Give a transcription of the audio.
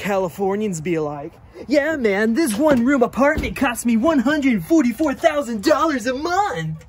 Californians be like, yeah man, this one room apartment costs me $144,000 a month.